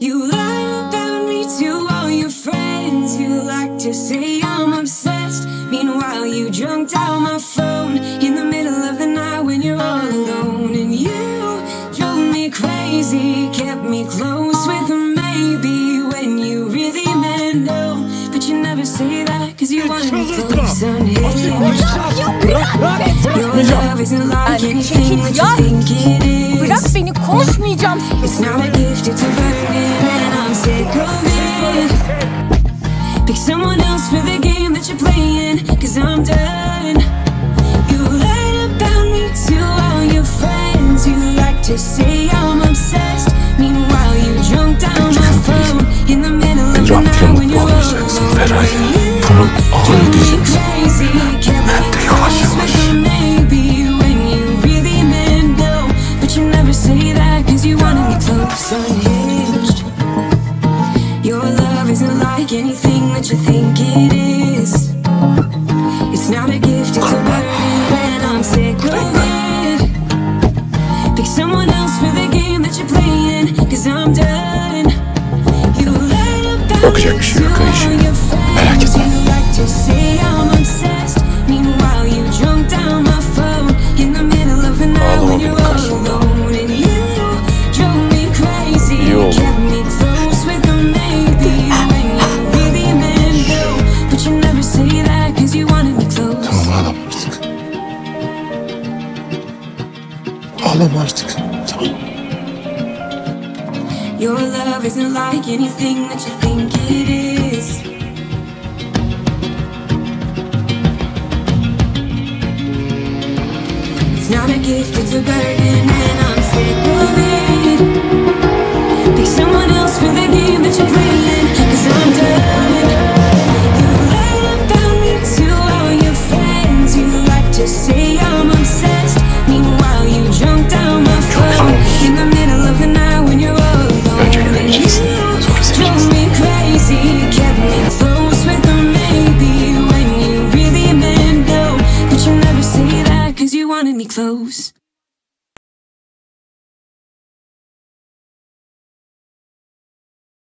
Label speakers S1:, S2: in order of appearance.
S1: You lie about me to all your friends. You like to say I'm obsessed. Meanwhile, you drunk down my phone in the middle of the night when you're all alone. And you drove me crazy, kept me close with a maybe when you really meant no. But you never say that cause you want me close on Your love isn't like anything that uh, you think it is.
S2: Bırak beni konuşmayacağım.
S1: It's not a gift, it's a burden, someone else for the game that you're playing, cause I'm done. You lied about me to all your friends. You like to say I'm obsessed. Someone else for the game that you're playing, cause I'm done. Me
S3: bir şey yok Ayşe. Merak etme. Ağlama artık. Tamam.
S1: Your love isn't like anything that you think it is. It's not a gift, it's a burden, clothes.